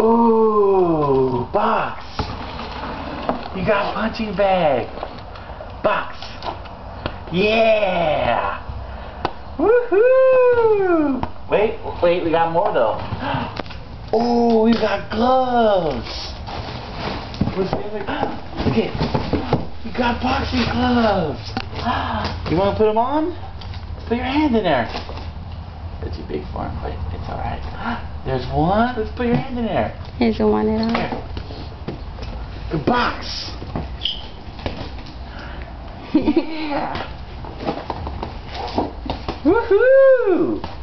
Ooh, box. You got punching bag. Box. Yeah. Woohoo! Wait, wait, we got more though. Oh, we got gloves. What's the other? Look at, we got boxing gloves. You want to put them on? Put your hand in there. It's too big for him, but it's all right. There's one. Let's put your hand in there. Here's the one it on. Here. The box. Yeah. Woohoo!